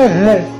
है